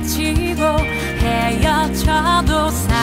다치고 헤어져도 살